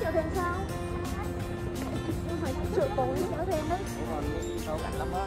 chèo thêm sao? Nhưng phải sợ tối chèo thêm đấy. Còn sâu cảnh lắm á.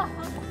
ハハハハ!